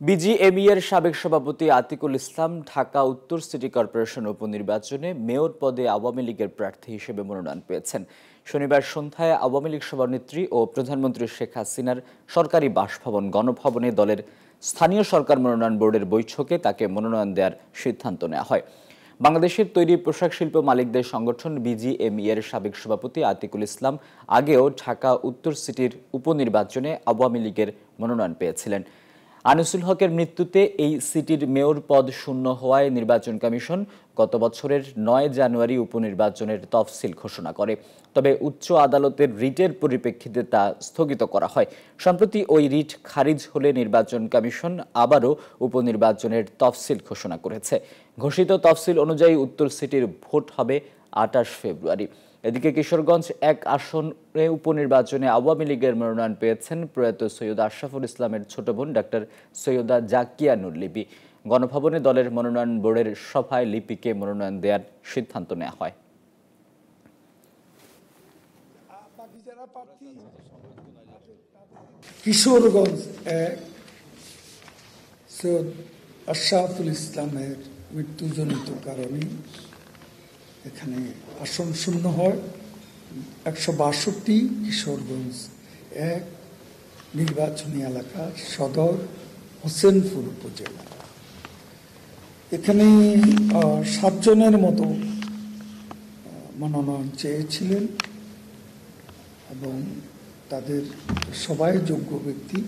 BGME এর সাবেক সভাপতি আতিকুল ইসলাম ঢাকা উত্তর সিটি কর্পোরেশন উপনির্বাচনে মেয়র পদে আওয়ামী লীগের প্রার্থী হিসেবে মনোনয়ন পেয়েছেন। শনিবার সন্ধ্যায় আওয়ামী লীগ সভানেত্রী ও প্রধানমন্ত্রী শেখ হাসিনার সরকারি বাসভবন গণভবনে দলের স্থানীয় সরকার মনোনয়ন বোর্ডের বৈঠকে তাকে মনোনয়ন দেওয়ার সিদ্ধান্ত নেওয়া হয়। বাংলাদেশের তৈরি পোশাক শিল্প মালিকদের সংগঠন বিজিএমই এর সাবেক সভাপতি আতিকুল ইসলাম আগেও ঢাকা উত্তর সিটির উপনির্বাচনে আওয়ামী লীগের মনোনয়ন পেয়েছিলেন। আনিসুল হকের মৃত্যুতে এই সিটির মেয়র পদ শূন্য হওয়ায় নির্বাচন কমিশন গত বছরের নয় জানুয়ারি উপনির্বাচনের তফসিল ঘোষণা করে। তবে উচ্চ আদালতের রিটের পরিপ্রেক্ষিতে তা স্থগিত করা হয়। সম্প্রতি ওই রিট খারিজ হলে নির্বাচন কমিশন আবারও উপনির্বাচনের তফসিল ঘোষণা করেছে। ঘোষিত তফসিল অনুযায়ী উত্তর সিটির ভোট হবে আটাশ ফেব্রুয়ারি। এদিকে কিশোরগঞ্জ এক আসনে উপনির্বাচনে আওয়ামী লীগের মনোনয়ন পেয়েছেন প্রয়াত সৈয়দ আশরাফুল ইসলামের ছোট বোন ডাক্তার সৈয়দা জাকিয়া নুর লিপি। গণভবনে দলের মনোনয়ন বোর্ডের সভায় লিপিকে মনোনয়ন দেওয়ার সিদ্ধান্ত নেওয়া হয়। কিশোরগঞ্জ এক সৈয়দ আশরাফুল ইসলামের মৃত্যুজনিত কারণে এখানে আসন শূন্য হয়। একশো বাষট্টি কিশোরগঞ্জ এক নির্বাচনী এলাকা সদর হোসেনপুর উপজেলা। এখানে সাতজনের মতো মনোনয়ন চেয়েছিলেন এবং তাদের সবাই যোগ্য ব্যক্তি।